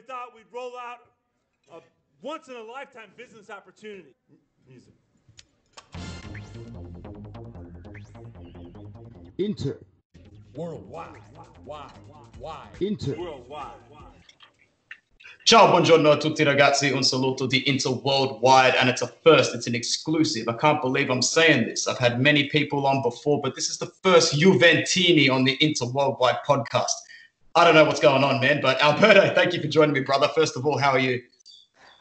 we thought we'd roll out a once in a lifetime business opportunity. Music. Inter. Worldwide. Wide. Wide. Inter. Worldwide. Ciao, buongiorno a tutti ragazzi, un saluto di Inter Worldwide, and it's a first, it's an exclusive. I can't believe I'm saying this. I've had many people on before, but this is the first Juventini on the Inter Worldwide podcast. I don't know what's going on, man, but Alberto, thank you for joining me, brother. First of all, how are you?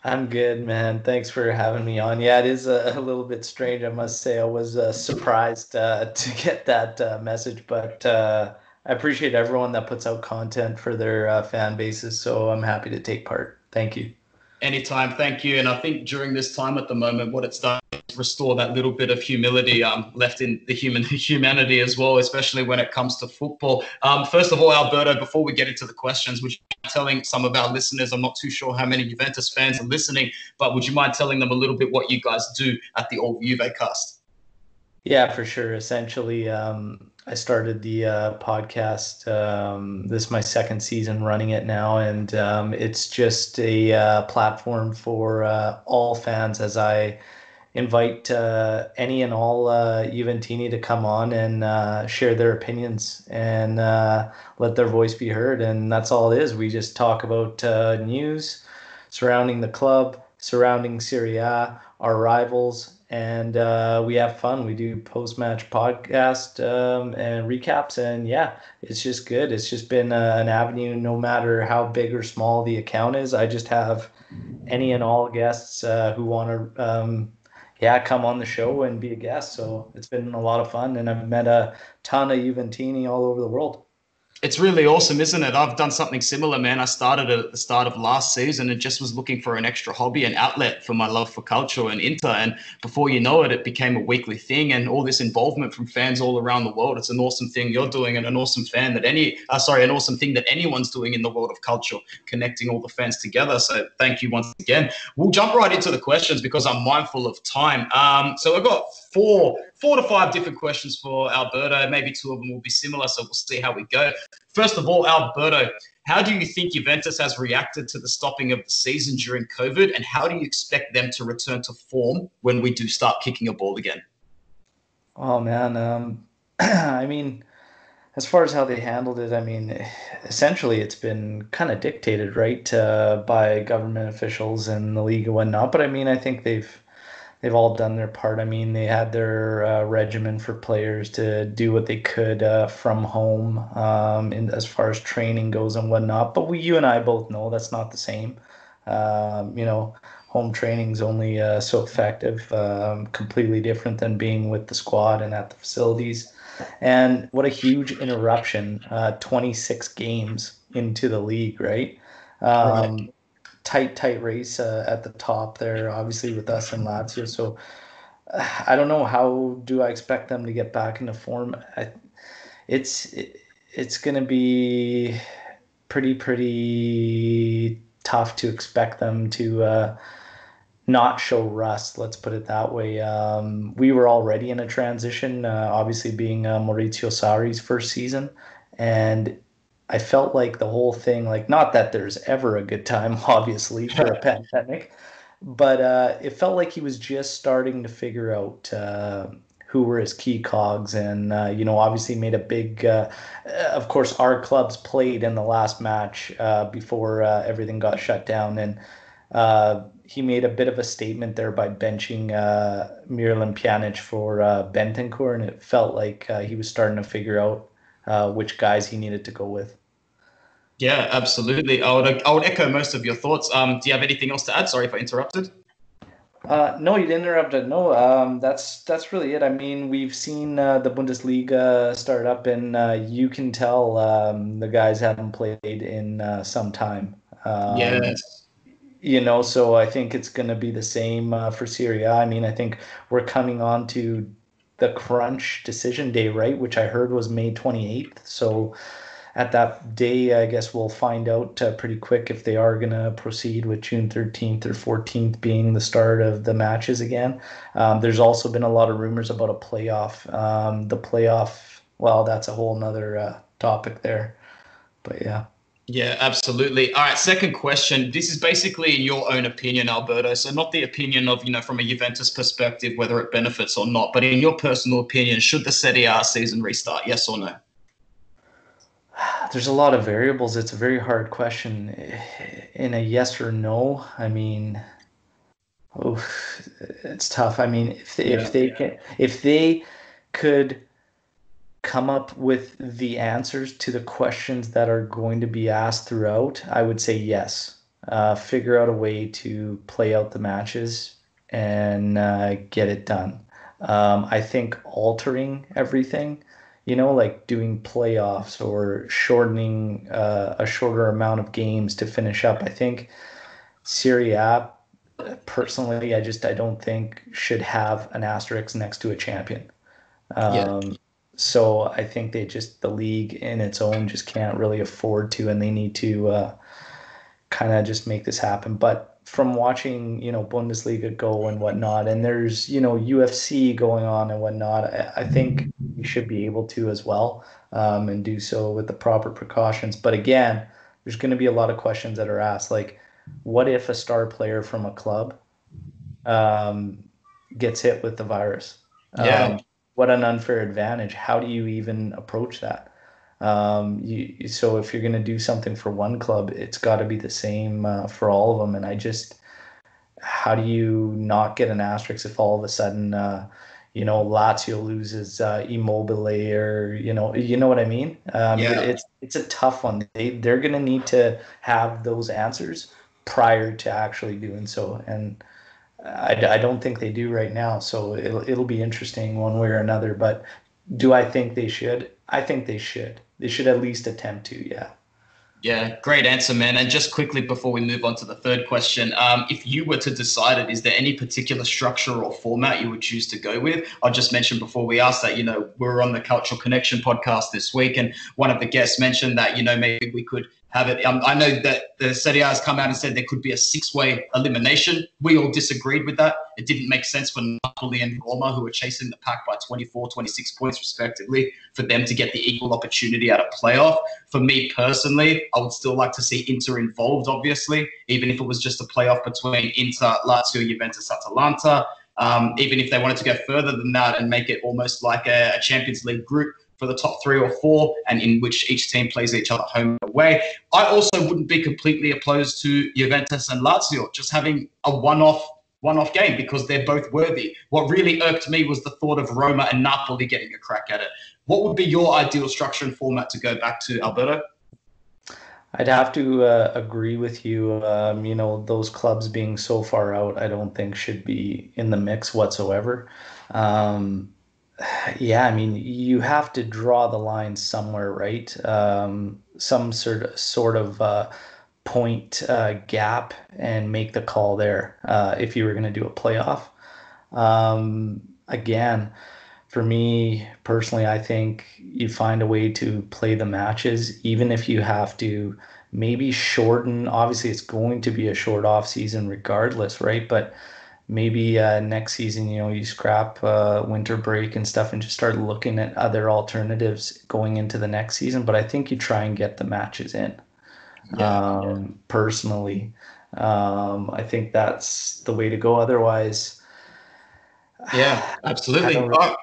I'm good, man. Thanks for having me on. Yeah, it is a, a little bit strange, I must say. I was uh, surprised uh, to get that uh, message, but uh, I appreciate everyone that puts out content for their uh, fan bases. So I'm happy to take part. Thank you. Anytime, thank you. And I think during this time at the moment, what it's done restore that little bit of humility um, left in the human humanity as well, especially when it comes to football. Um, first of all, Alberto, before we get into the questions, would you mind telling some of our listeners? I'm not too sure how many Juventus fans are listening, but would you mind telling them a little bit what you guys do at the All Juve Cast? Yeah, for sure. Essentially, um, I started the uh, podcast. Um, this is my second season running it now, and um, it's just a uh, platform for uh, all fans as I invite uh, any and all uh, Juventini to come on and uh, share their opinions and uh, let their voice be heard. And that's all it is. We just talk about uh, news surrounding the club, surrounding Serie A, our rivals, and uh, we have fun. We do post match podcast um, and recaps, and yeah, it's just good. It's just been an avenue, no matter how big or small the account is. I just have any and all guests who want to, um, yeah, come on the show and be a guest. So it's been a lot of fun, and I've met a ton of Juventini all over the world it's really awesome, isn't it? I've done something similar, man. I started at the start of last season and just was looking for an extra hobby and outlet for my love for calcio and Inter. And before you know it, it became a weekly thing and all this involvement from fans all around the world. It's an awesome thing you're doing and an awesome fan that any, uh, sorry, an awesome thing that anyone's doing in the world of calcio, connecting all the fans together. So thank you once again. We'll jump right into the questions because I'm mindful of time. Um, so I've got four, four to five different questions for Alberto. Maybe two of them will be similar, so we'll see how we go. First of all, Alberto, how do you think Juventus has reacted to the stopping of the season during COVID, and how do you expect them to return to form when we do start kicking a ball again? Oh man, um, I mean, as far as how they handled it, I mean, essentially it's been kind of dictated, right, uh, by government officials and the league and whatnot. But I mean, I think they've they've all done their part. I mean, they had their uh, regimen for players to do what they could uh, from home, um, in, as far as training goes and whatnot. But we, you and I both know that's not the same. Um, you know, home training is only uh, so effective, um, completely different than being with the squad and at the facilities. And what a huge interruption! Uh, 26 games into the league, right? Um, right tight, tight race uh, at the top there, obviously with us and Lazio. So I don't know how do I expect them to get back into form. I, it's it, it's going to be pretty pretty tough to expect them to uh, not show rust. Let's put it that way. Um, we were already in a transition, uh, obviously being uh, Maurizio Sarri's first season, and I felt like the whole thing, like not that there's ever a good time, obviously, for a pandemic, but uh, it felt like he was just starting to figure out uh, who were his key cogs, and uh, you know, obviously made a big. Uh, of course, our clubs played in the last match uh, before uh, everything got shut down, and he made a bit of a statement there by benching uh, Miralem Pjanic for uh, Bentancur, and it felt like he was starting to figure out which guys he needed to go with. Yeah, absolutely. I would, I would echo most of your thoughts. Um, do you have anything else to add? Sorry if I interrupted. Uh, no, you didn't interrupt. No, um, that's that's really it. I mean, we've seen uh, the Bundesliga start up, and uh, you can tell um, the guys haven't played in uh, some time. Um, yes. You know, so I think it's going to be the same uh, for Serie A. I mean, I think we're coming on to the crunch decision day, right? Which I heard was May twenty eighth. So at that day, I guess we'll find out uh, pretty quick if they are going to proceed with June 13th or 14th being the start of the matches again. Um, there's also been a lot of rumors about a playoff. Um, the playoff, well, that's a whole nother uh, topic there. But yeah. Yeah, absolutely. All right, second question. This is basically in your own opinion, Alberto. So not the opinion of, you know, from a Juventus perspective, whether it benefits or not, but in your personal opinion, should the Serie A season restart? Yes or no? There's a lot of variables. It's a very hard question. In a yes or no, I mean, oh, it's tough. I mean, if they, yeah, if they yeah. can, if they could come up with the answers to the questions that are going to be asked throughout, I would say yes. Uh, figure out a way to play out the matches and uh, get it done. Um, I think altering everything, you know, like doing playoffs or shortening uh, a shorter amount of games to finish up. I think Serie A, personally, I just I don't think should have an asterisk next to a champion. Um, yeah so I think they just the league in its own just can't really afford to, and they need to uh, kind of just make this happen. But from watching, you know, Bundesliga go and whatnot, and there's you know UFC going on and whatnot, I, I think you should be able to as well, um, and do so with the proper precautions. But again, there's going to be a lot of questions that are asked, like, what if a star player from a club um, gets hit with the virus? Yeah. Um, what an unfair advantage. How do you even approach that? Um, you, so if you're going to do something for one club, it's got to be the same uh, for all of them. And I just, how do you not get an asterisk if all of a sudden, uh, you know, Lazio loses uh, Immobile or you know, you know what I mean? Um, yeah. It's it's a tough one. They they're going to need to have those answers prior to actually doing so. And I, I don't think they do right now. So it'll, it'll be interesting one way or another. But do I think they should? I think they should. They should at least attempt to, yeah. Yeah, great answer, man. And just quickly before we move on to the third question, um, if you were to decide it, is there any particular structure or format you would choose to go with? I just mentioned before we asked that, you know, we are on the Cultural Connection podcast this week, and one of the guests mentioned that, you know, maybe we could have it. Um, I know that the Serie A has come out and said there could be a six-way elimination. We all disagreed with that. It didn't make sense for Napoli and Roma, who were chasing the pack by 24, 26 points respectively, for them to get the equal opportunity at a playoff. For me personally, I would still like to see Inter involved, obviously, even if it was just a playoff between Inter, Lazio, Juventus, Atalanta. Um, even if they wanted to go further than that and make it almost like a, a Champions League group for the top three or four, and in which each team plays each other home and away. I also wouldn't be completely opposed to Juventus and Lazio just having a one-off one-off game because they're both worthy. What really irked me was the thought of Roma and Napoli getting a crack at it. What would be your ideal structure and format to go back to, Alberto? I'd have to uh, agree with you. Um, you know, those clubs being so far out, I don't think should be in the mix whatsoever. Um, yeah, I mean, you have to draw the line somewhere, right? Um, some sort of sort of uh, point uh, gap and make the call there uh, if you were going to do a playoff. Um, again, for me personally, I think you find a way to play the matches, even if you have to maybe shorten. Obviously, it's going to be a short off season regardless, right? But maybe uh, next season, you know, you scrap uh, winter break and stuff and just start looking at other alternatives going into the next season. But I think you try and get the matches in. Yeah, um, yeah. Personally, um, I think that's the way to go. Otherwise, yeah, absolutely. Really, uh,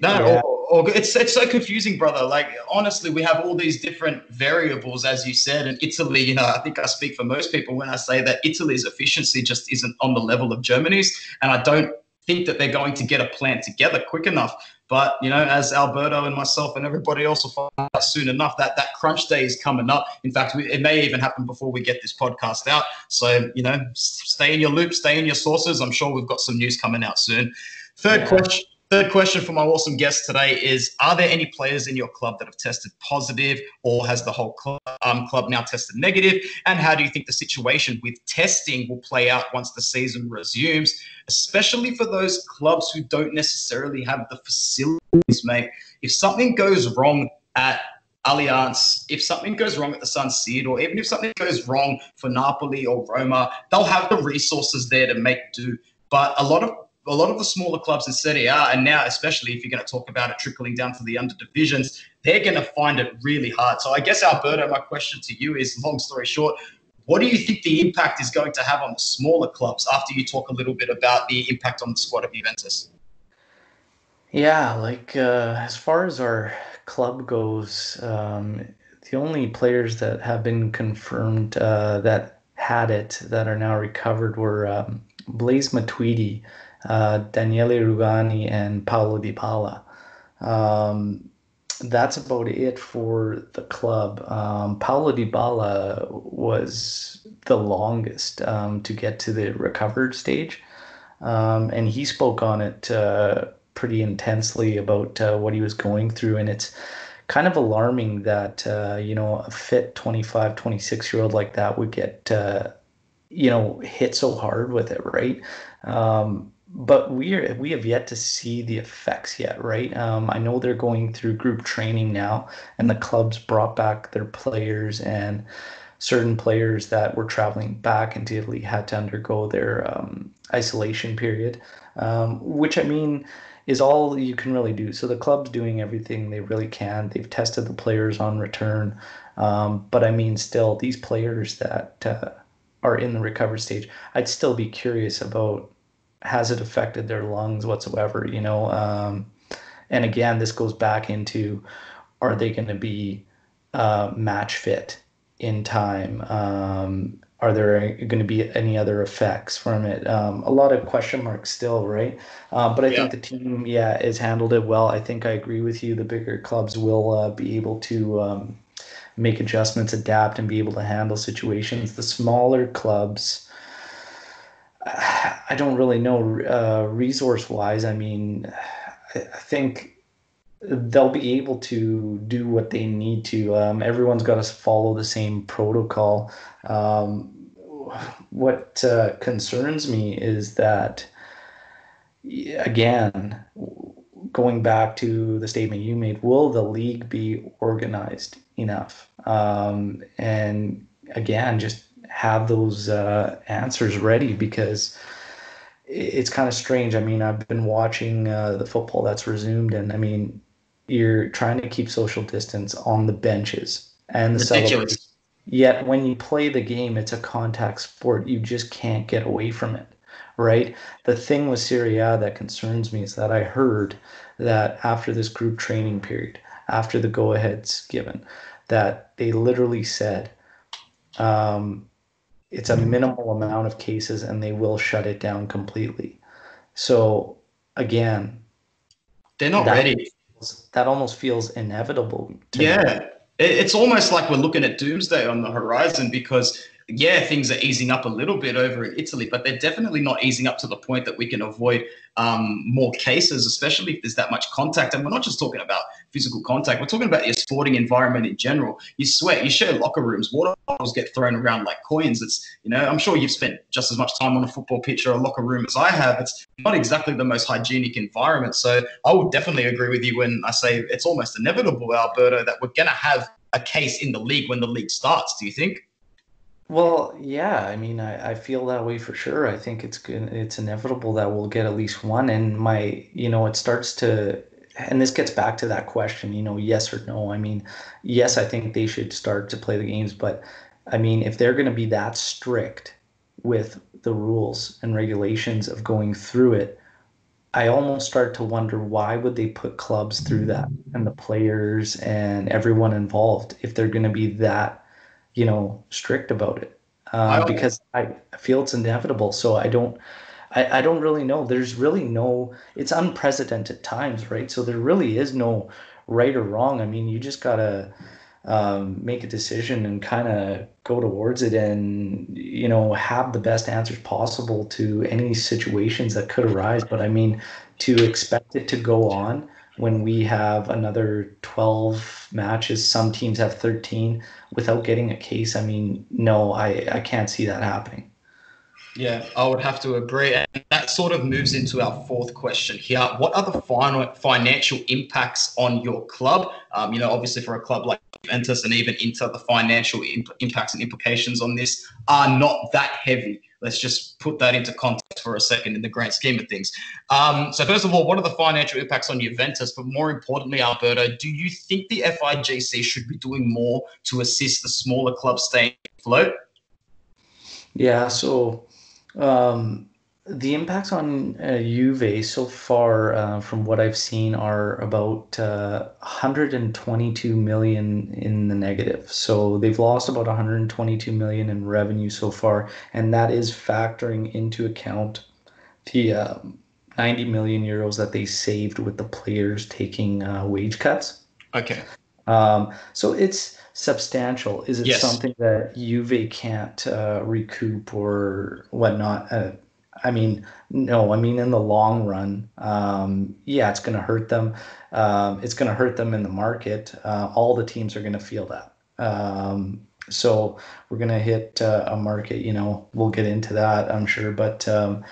no, yeah it's it's so confusing, brother. Like honestly, we have all these different variables, as you said, and Italy. You know, I think I speak for most people when I say that Italy's efficiency just isn't on the level of Germany's, and I don't think that they're going to get a plan together quick enough. But you know, as Alberto and myself and everybody else will find out soon enough, that that crunch day is coming up. In fact, we, it may even happen before we get this podcast out. So you know, stay in your loop, stay in your sources. I'm sure we've got some news coming out soon. Third yeah. question Third question from my awesome guest today is Are there any players in your club that have tested positive, or has the whole club, um, club now tested negative? And how do you think the situation with testing will play out once the season resumes, especially for those clubs who don't necessarily have the facilities, mate? If something goes wrong at Allianz, if something goes wrong at the San Siro, or even if something goes wrong for Napoli or Roma, they'll have the resources there to make do. But a lot of a lot of the smaller clubs in Serie A, and now especially if you're going to talk about it trickling down to the under divisions, they're going to find it really hard. So I guess Alberto, my question to you is, long story short, what do you think the impact is going to have on the smaller clubs after you talk a little bit about the impact on the squad of Juventus? Yeah, like uh, as far as our club goes, um, the only players that have been confirmed uh, that had it that are now recovered were um, Blaise Matuidi, uh, Daniele Rugani, and Paulo Dybala. Um, that's about it for the club. Um, Di Dybala was the longest um, to get to the recovered stage, um, and he spoke on it uh, pretty intensely about uh, what he was going through, and it's kind of alarming that uh, you know a fit 25 26 year old like that would get uh, you know hit so hard with it right um, but we are we have yet to see the effects yet right um, i know they're going through group training now and the clubs brought back their players and certain players that were traveling back into italy had to undergo their um, isolation period um, which i mean is all you can really do. So the club's doing everything they really can. They've tested the players on return, um, but I mean, still these players that uh, are in the recovery stage, I'd still be curious about has it affected their lungs whatsoever. You know, um, and again, this goes back into are they going to be uh, match fit in time? Um, are there going to be any other effects from it? Um, a lot of question marks still, right? Uh, but I yeah. think the team, yeah, has handled it well. I think I agree with you. The bigger clubs will uh, be able to um, make adjustments, adapt, and be able to handle situations. The smaller clubs, I don't really know uh, resource wise. I mean, I think they'll be able to do what they need to. Um, everyone's got to follow the same protocol. Um, what uh, concerns me is that, again, going back to the statement you made, will the league be organized enough? Um, and again, just have those uh, answers ready because it's kind of strange. I mean, I've been watching uh, the football that's resumed, and I mean, you're trying to keep social distance on the benches and the celebrations. Yet when you play the game, it's a contact sport. You just can't get away from it, right? The thing with Serie A that concerns me is that I heard that after this group training period, after the go ahead's given, that they literally said um, it's a minimal amount of cases and they will shut it down completely. So again, they're not ready that almost feels inevitable. yeah, me. it's almost like we're looking at doomsday on the horizon because yeah, things are easing up a little bit over in Italy, but they're definitely not easing up to the point that we can avoid um, more cases, especially if there's that much contact. And we're not just talking about physical contact, we're talking about your sporting environment in general. You sweat, you share locker rooms, water bottles get thrown around like coins. It's, you know, I'm sure you've spent just as much time on a football pitch or a locker room as I have. It's not exactly the most hygienic environment. So I would definitely agree with you when I say it's almost inevitable, Alberto, that we're going to have a case in the league when the league starts. Do you think? Well, yeah, I mean, I, I feel that way for sure. I think it's good, it's inevitable that we'll get at least one. And my, you know, it starts to, and this gets back to that question, you know, yes or no. I mean, yes, I think they should start to play the games, but I mean, if they're going to be that strict with the rules and regulations of going through it, I almost start to wonder why would they put clubs through that and the players and everyone involved if they're going to be that you know, strict about it uh, because I feel it's inevitable. So I don't, I, I don't really know. There's really no, it's unprecedented times, right? So there really is no right or wrong. I mean, you just gotta um, make a decision and kind of go towards it and you know have the best answers possible to any situations that could arise but i mean to expect it to go on when we have another 12 matches some teams have 13 without getting a case. I mean no i i can't see that happening Yeah, I would have to agree. And that sort of moves into our fourth question here. What are the final financial impacts on your club? Um, you know, obviously for a club like Juventus and even Inter, the financial imp- impacts and implications on this are not that heavy. Let's just put that into context for a second in the grand scheme of things. Um, so, first of all, what are the financial impacts on Juventus? But more importantly, Alberto, do you think the FIGC should be doing more to assist the smaller clubs staying afloat? Yeah, so um, the impacts on uh, Juve so far, uh, from what I've seen, are about uh, 122 million in the negative. So they've lost about 122 million in revenue so far, and that is factoring into account the uh, 90 million euros that they saved with the players taking uh, wage cuts. Okay. Um, so it's substantial. Is it Yes. something that Juve can't uh, recoup or whatnot? Uh, I mean, no. I mean, in the long run, um, yeah, it's going to hurt them. Um, it's going to hurt them in the market. Uh, all the teams are going to feel that. Um, so we're going to hit uh, a market. You know, we'll get into that, I'm sure, but. Um,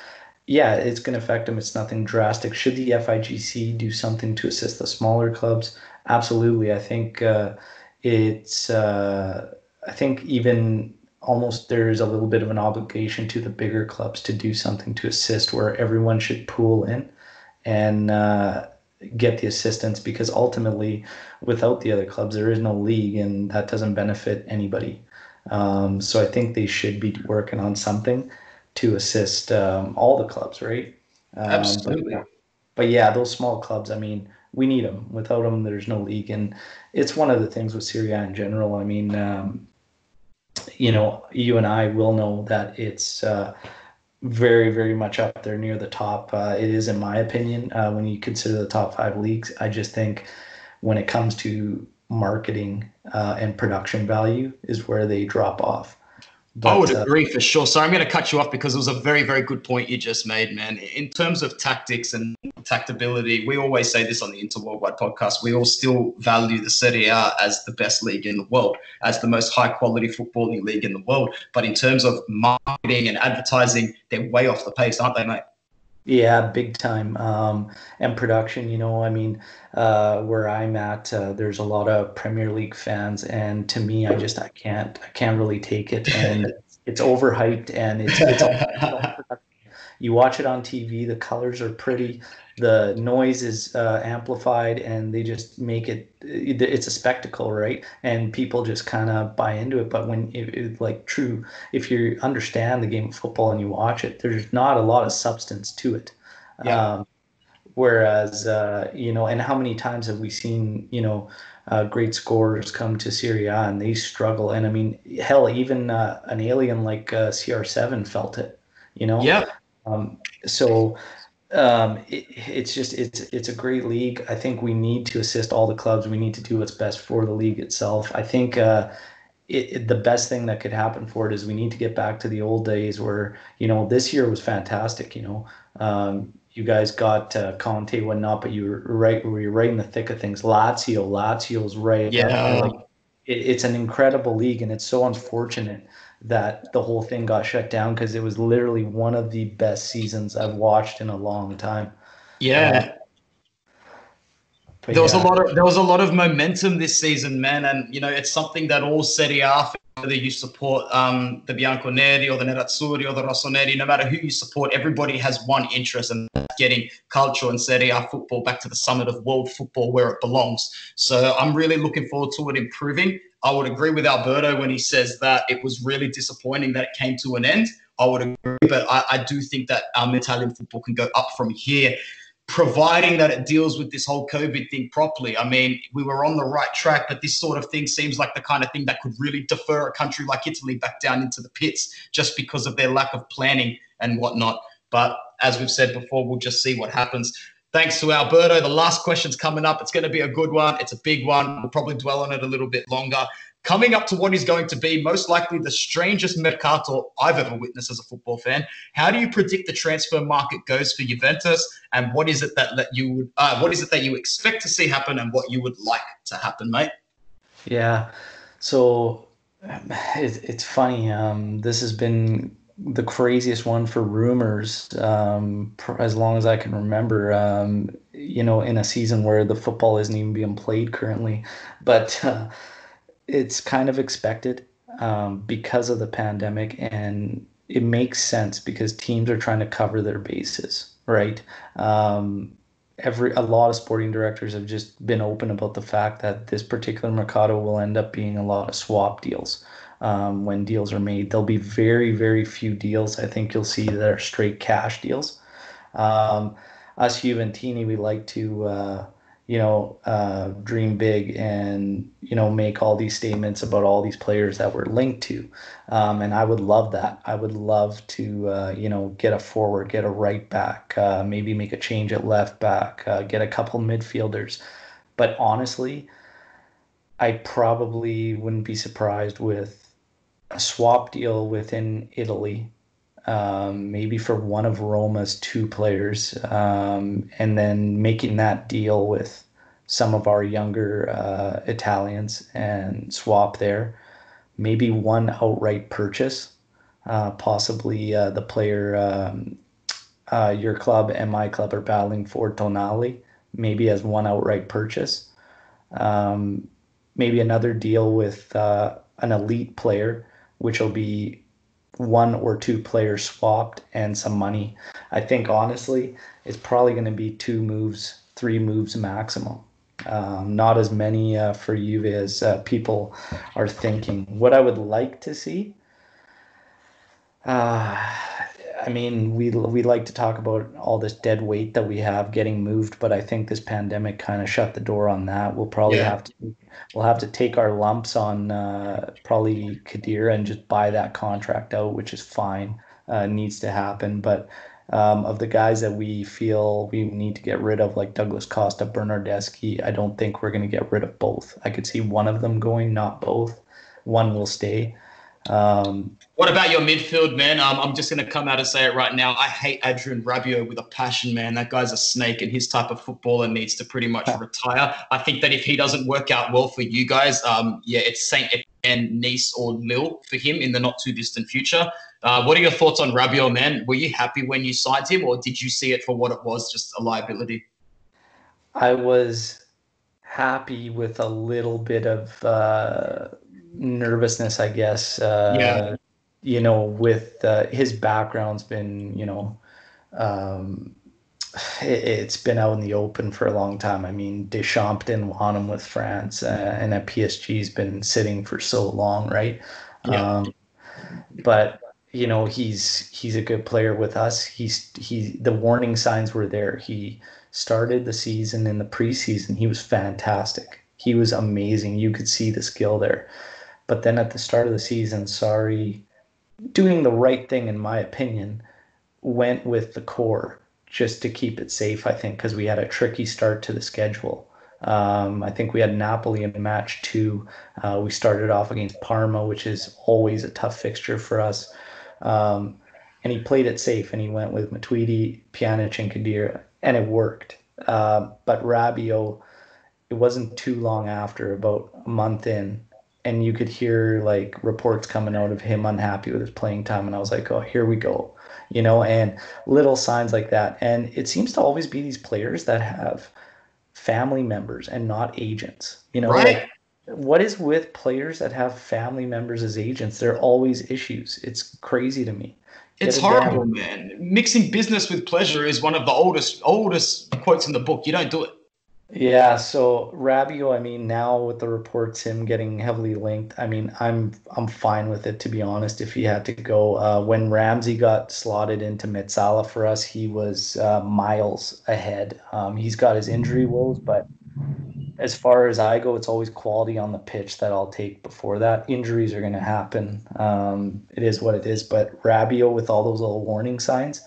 yeah, it's going to affect them. It's nothing drastic. Should the FIGC do something to assist the smaller clubs? Absolutely. I think uh, it's. Uh, I think even almost there's a little bit of an obligation to the bigger clubs to do something to assist, where everyone should pool in and uh, get the assistance because ultimately, without the other clubs, there is no league, and that doesn't benefit anybody. Um, so I think they should be working on something to assist um, all the clubs, right? Um, Absolutely. But, but yeah, those small clubs. I mean, we need them. Without them, there's no league, and it's one of the things with Serie A in general. I mean, um, you know, you and I will know that it's uh, very, very much up there near the top. Uh, it is, in my opinion, uh, when you consider the top five leagues. I just think when it comes to marketing uh, and production value, is where they drop off. I would uh, agree for sure. So I'm going to cut you off because it was a very, very good point you just made, man. In terms of tactics and tactability, we always say this on the Inter Worldwide podcast. We all still value the Serie A as the best league in the world, as the most high quality footballing league in the world. But in terms of marketing and advertising, they're way off the pace, aren't they, mate? Yeah, big time. Um, and production, you know, I mean, uh, where I'm at, uh, there's a lot of Premier League fans, and to me, I just I can't I can't really take it, and it's overhyped, and it's it's all you watch it on TV, the colors are pretty, the noise is uh, amplified, and they just make it it's a spectacle, right? And people just kind of buy into it. But when it, it, like true, if you understand the game of football and you watch it, there's not a lot of substance to it. Yeah. Um, whereas uh, you know, and how many times have we seen you know? Uh, great scorers come to Serie A and they struggle. And I mean, hell, even uh, an alien like uh, CR7 felt it, you know? Yeah. Um, so um, it, it's just it's it's a great league. I think we need to assist all the clubs. We need to do what's best for the league itself. I think uh, it, it, the best thing that could happen for it is we need to get back to the old days where you know this year was fantastic. You know, um, you guys got uh, Conte whatnot, but you were right we were right in the thick of things. Lazio, Lazio's right. Yeah. Like, it, it's an incredible league, and it's so unfortunate that the whole thing got shut down because it was literally one of the best seasons I've watched in a long time. Yeah. But there was yeah. a lot of there was a lot of momentum this season, man, and you know it's something that all Serie A, whether you support um, the Bianconeri or the Nerazzurri or the Rossoneri, no matter who you support, everybody has one interest, and that's getting calcio and Serie A football back to the summit of world football where it belongs. So I'm really looking forward to it improving. I would agree with Alberto when he says that it was really disappointing that it came to an end. I would agree, but I, I do think that um, Italian football can go up from here providing that it deals with this whole COVID thing properly. I mean, we were on the right track, but this sort of thing seems like the kind of thing that could really defer a country like Italy back down into the pits just because of their lack of planning and whatnot. But as we've said before, we'll just see what happens. Thanks to Alberto. The last question's coming up. It's going to be a good one. It's a big one. We'll probably dwell on it a little bit longer. Coming up to what is going to be most likely the strangest mercato I've ever witnessed as a football fan. How do you predict the transfer market goes for Juventus, and what is it that, that you would, uh, what is it that you expect to see happen, and what you would like to happen, mate? Yeah, so it, it's funny. Um, this has been the craziest one for rumors um, as long as I can remember. Um, you know, in a season where the football isn't even being played currently, but uh, it's kind of expected um, because of the pandemic, and it makes sense because teams are trying to cover their bases, right? Um, every a lot of sporting directors have just been open about the fact that this particular mercato will end up being a lot of swap deals um, when deals are made. There'll be very, very few deals. I think you'll see that are straight cash deals. Um, us Juventini, we like to, uh, you know, uh, dream big and, you know, make all these statements about all these players that we're linked to. Um, and I would love that. I would love to, uh, you know, get a forward, get a right back, uh, maybe make a change at left back, uh, get a couple midfielders. But honestly, I probably wouldn't be surprised with a swap deal within Italy, um, maybe for one of Roma's two players, um, and then making that deal with some of our younger uh, Italians and swap there. Maybe one outright purchase, uh, possibly uh, the player um, uh, your club and my club are battling for Tonali, maybe as one outright purchase. Um, maybe another deal with uh, an elite player which will be one or two players swapped and some money. I think honestly, it's probably going to be two moves, three moves maximum. Um, not as many uh, for Juve as uh, people are thinking. What I would like to see, uh, I mean, we we like to talk about all this dead weight that we have getting moved, but I think this pandemic kind of shut the door on that. We'll probably yeah. have to we'll have to take our lumps on uh, probably Khedira and just buy that contract out, which is fine. Uh, needs to happen, but um, of the guys that we feel we need to get rid of, like Douglas Costa, Bernardeschi, I don't think we're going to get rid of both. I could see one of them going, not both. One will stay. Um, what about your midfield, man? Um, I'm just going to come out and say it right now. I hate Adrien Rabiot with a passion, man. That guy's a snake, and his type of footballer needs to pretty much retire. I think that if he doesn't work out well for you guys, um, yeah, it's Saint and Nice or Lille for him in the not too distant future. Uh, what are your thoughts on Rabiot, man? Were you happy when you signed him, or did you see it for what it was, just a liability? I was happy with a little bit of. Uh nervousness, I guess. Uh, yeah. You know, with uh, his background's been, you know, um, it, has been out in the open for a long time. I mean, Deschamps didn't want him with France, uh, and at PSG's been sitting for so long, right? Yeah. Um, but you know, he's he's a good player with us. He's he the warning signs were there. He started the season in the preseason. He was fantastic. He was amazing. You could see the skill there. But then at the start of the season, Sarri, doing the right thing in my opinion, went with the core just to keep it safe. I think because we had a tricky start to the schedule. Um, I think we had Napoli in match two. Uh, we started off against Parma, which is always a tough fixture for us. Um, and he played it safe, and he went with Matuidi, Pjanic, and Khedira, and it worked. Uh, but Rabiot, it wasn't too long after, about a month in, and you could hear like reports coming out of him unhappy with his playing time and i was like oh here we go you know and little signs like that. And it seems to always be these players that have family members and not agents you know? Right. like what is with players that have family members as agents? They're always issues. It's crazy to me. It's horrible down. man. Mixing business with pleasure is one of the oldest oldest quotes in the book. You don't do it yeah, so Rabiot, I mean, now with the reports him getting heavily linked, I mean, I'm I'm fine with it to be honest. If he had to go, uh, when Ramsey got slotted into Mezzala for us, he was uh, miles ahead. Um, he's got his injury woes, but as far as I go, it's always quality on the pitch that I'll take before that. Injuries are going to happen. Um, it is what it is. But Rabiot, with all those little warning signs,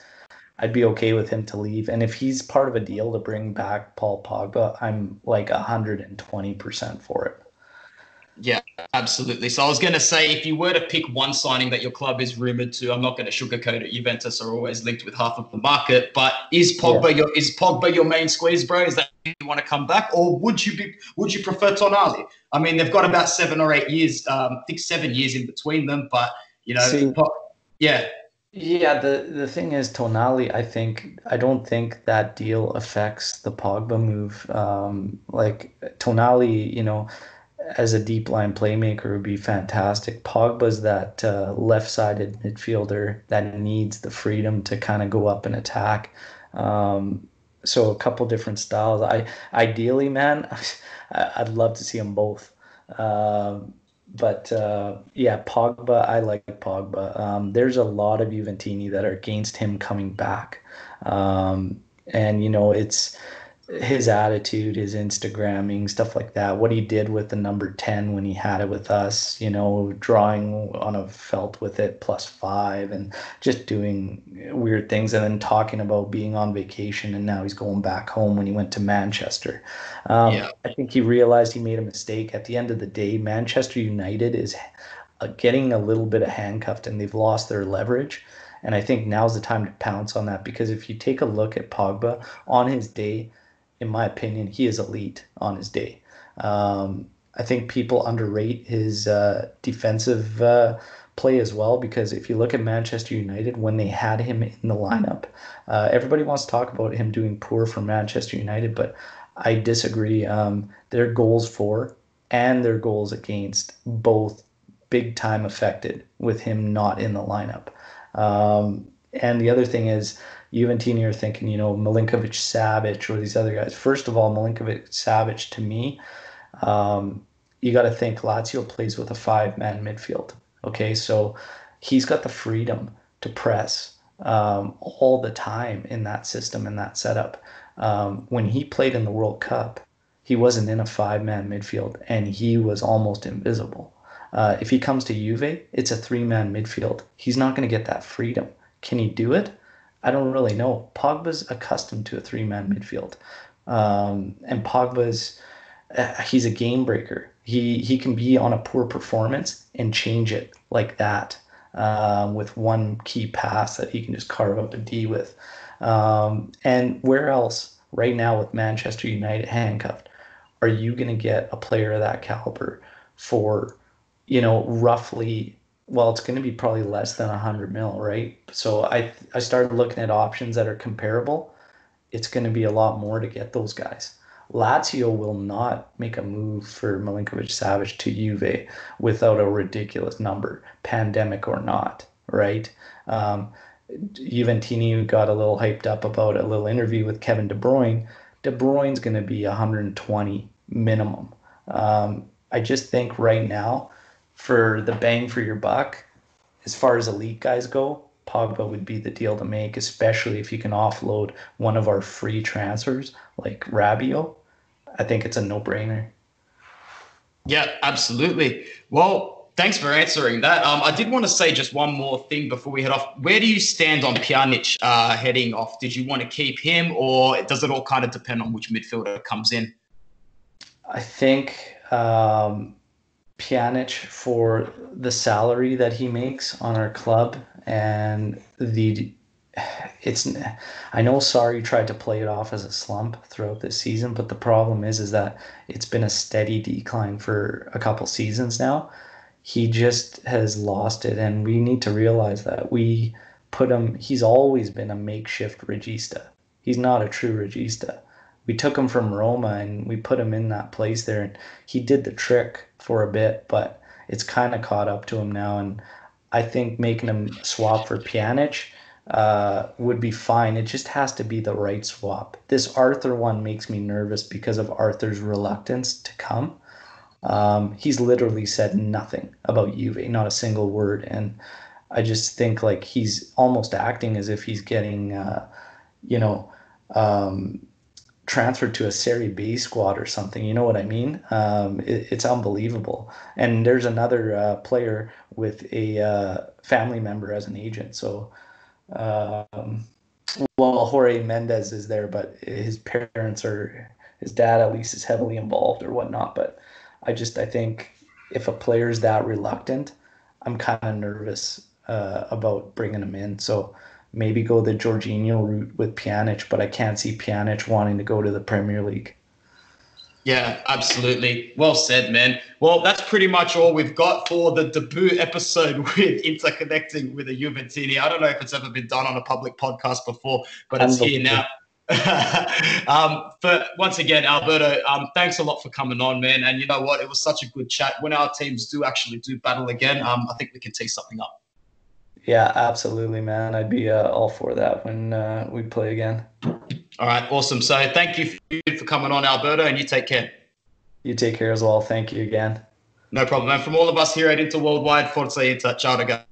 I'd be okay with him to leave. And if he's part of a deal to bring back Paul Pogba, I'm like 120% for it. Yeah, absolutely. So I was going to say, if you were to pick one signing that your club is rumored to, I'm not going to sugarcoat it. Juventus are always linked with half of the market, but is Pogba yeah. your is Pogba your main squeeze, bro? Is that you want to come back, or would you be would you prefer Tonali? I mean, they've got about seven or eight years, um, I think seven years in between them, but you know, See, yeah. Yeah, the the thing is, Tonali. I think I don't think that deal affects the Pogba move. Um, like Tonali, you know, as a deep line playmaker would be fantastic. Pogba's that uh, left-sided midfielder that needs the freedom to kind of go up and attack. Um, so a couple different styles. I ideally, man, I'd love to see them both. Um, but uh, yeah, Pogba, I like Pogba. Um, there's a lot of Juventini that are against him coming back, um, and you know it's his attitude, his Instagramming, stuff like that. What he did with the number 10 when he had it with us, you know, drawing on a felt with it plus five and just doing weird things and then talking about being on vacation and now he's going back home when he went to Manchester. Um, yeah. I think he realized he made a mistake. At the end of the day, Manchester United is getting a little bit of handcuffed and they've lost their leverage. And I think now's the time to pounce on that because if you take a look at Pogba on his day, in my opinion, he is elite on his day. Um, I think people underrate his uh, defensive uh, play as well because if you look at Manchester United when they had him in the lineup, uh, everybody wants to talk about him doing poor for Manchester United, but I disagree. Um, their goals for and their goals against both big time affected with him not in the lineup. Um, and the other thing is, Juventini are thinking, you know, Milinkovic Savic or these other guys. First of all, Milinkovic Savic to me, um, you got to think Lazio plays with a five man midfield. Okay, so he's got the freedom to press um, all the time in that system in that setup. Um, when he played in the World Cup, he wasn't in a five man midfield and he was almost invisible. Uh, if he comes to Juve, it's a three man midfield. He's not going to get that freedom. Can he do it? I don't really know. Pogba's accustomed to a three man midfield, um, and Pogba's uh, he's a game breaker. He he can be on a poor performance and change it like that um, with one key pass that he can just carve up a D with. Um, and where else right now with Manchester United handcuffed are you going to get a player of that caliber for you know roughly well, it's going to be probably less than 100 mil, right? So I I started looking at options that are comparable. It's going to be a lot more to get those guys. Lazio will not make a move for Milinkovic Savic to Juve without a ridiculous number, pandemic or not, right? Um, Juventini got a little hyped up about a little interview with Kevin De Bruyne. De Bruyne's going to be 120 minimum. Um, I just think right now for the bang for your buck, as far as elite guys go, Pogba would be the deal to make, especially if you can offload one of our free transfers like Rabiot. I think it's a no brainer. Yeah, absolutely. Well, thanks for answering that. Um, I did want to say just one more thing before we head off. Where do you stand on Pjanic uh, heading off? Did you want to keep him, or does it all kind of depend on which midfielder comes in? I think um, Pjanic for the salary that he makes on our club and the it's I know Sarri tried to play it off as a slump throughout this season, but the problem is is that it's been a steady decline for a couple seasons now. He just has lost it and we need to realize that we put him he's always been a makeshift regista. He's not a true regista we took him from Roma and we put him in that place there, and he did the trick for a bit, but it's kind of caught up to him now. And I think making him swap for Pjanic uh, would be fine. It just has to be the right swap. This Arthur one makes me nervous because of Arthur's reluctance to come. Um, he's literally said nothing about Juve, not a single word, and I just think like he's almost acting as if he's getting, uh, you know. Um, transferred to a Serie B squad or something. You know what I mean? Um, it, it's unbelievable. And there's another uh, player with a uh, family member as an agent. So, um, well, Jorge Mendes is there, but his parents are his dad at least is heavily involved or whatnot. But I just I think if a player's that reluctant, I'm kind of nervous uh, about bringing him in. So maybe go the Jorginho route with Pjanic, but I can't see Pjanic wanting to go to the Premier League. Yeah, absolutely. Well said, man. Well, that's pretty much all we've got for the debut episode with interconnecting with a Juventini. I don't know if it's ever been done on a public podcast before, but it's here now. um, but once again, Alberto, um, thanks a lot for coming on, man. And you know what? It was such a good chat. When our teams do actually do battle again, um, I think we can tee something up. Yeah, absolutely, man. I'd be uh, all for that when uh, we play again. All right, awesome. So thank you for coming on, Alberto, and you take care. You take care as well. Thank you again. No problem. And from all of us here at Inter Worldwide, Forza Inter. Ciao, guys.